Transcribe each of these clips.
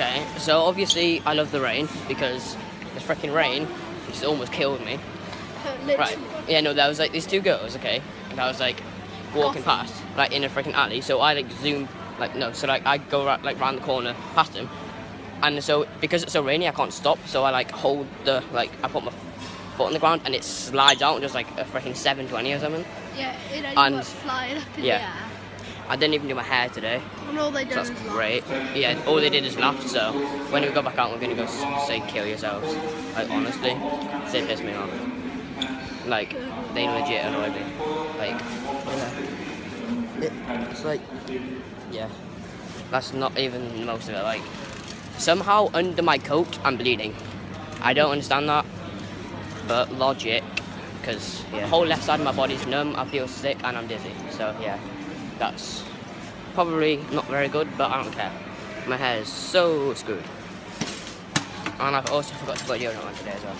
Okay, so obviously I love the rain because this freaking rain just almost killed me. Right. Yeah, no, that was like these two girls, okay, and I was like walking past, like in a freaking alley. So I like zoom, like no, so like I go right, like round the corner past them, and so because it's so rainy, I can't stop. So I like hold the like I put my foot on the ground and it slides out just like a freaking 720 or something. Yeah, it And- went flying up in yeah. the air. I didn't even do my hair today, And all they so did that's was laugh. great. Yeah, all they did is laugh. So when we go back out, we're gonna go s- say kill yourselves. Like honestly, they piss me off. Like they legit annoy me. Like yeah. It- it's like yeah, that's not even most of it. Like somehow under my coat, I'm bleeding. I don't understand that, but logic. Because yeah. the whole left side of my body's numb, I feel sick and I'm dizzy. So yeah, that's probably not very good, but I don't care. My hair is so screwed. And I've also forgot to put deodorant on today as well.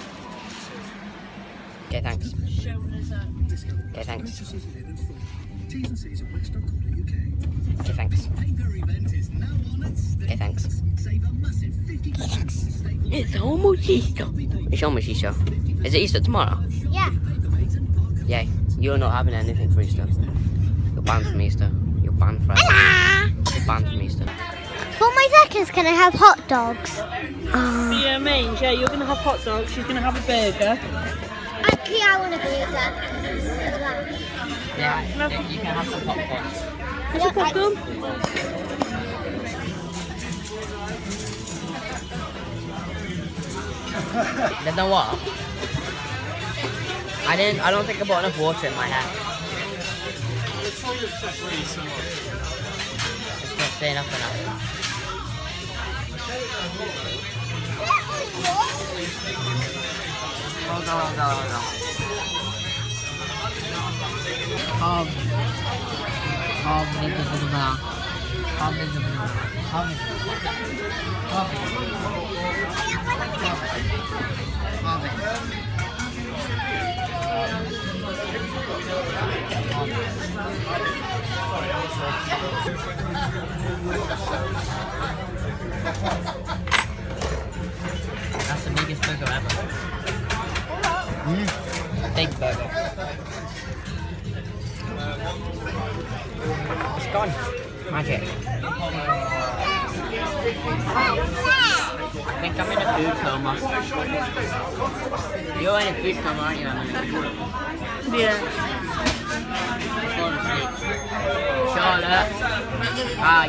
Okay, thanks. Okay, thanks. Okay, thanks. Okay, thanks. It's almost Easter. It's almost Easter. Is it Easter tomorrow? Yeah. Yay. You're not having anything for Easter. You're banned from Easter. You're banned forever. You're banned from Easter. For my seconds, can I have hot dogs? For your mains, yeah, you're going to have hot dogs, she's going to have a burger. Actually, I want a burger. Yeah, you can have some popcorn. What's your popcorn? There's no water. I didn't. I don't think I bought enough water in my hair. It's not staying up enough. Hold on, hold on, hold on. Now. Um, invisible now. Um, invisible. Um, That's the biggest burger ever. Mm. Big burger. It's gone. Magic. I think I'm in a food coma. You're in a food coma, aren't you? Yeah. Charlotte. Hi.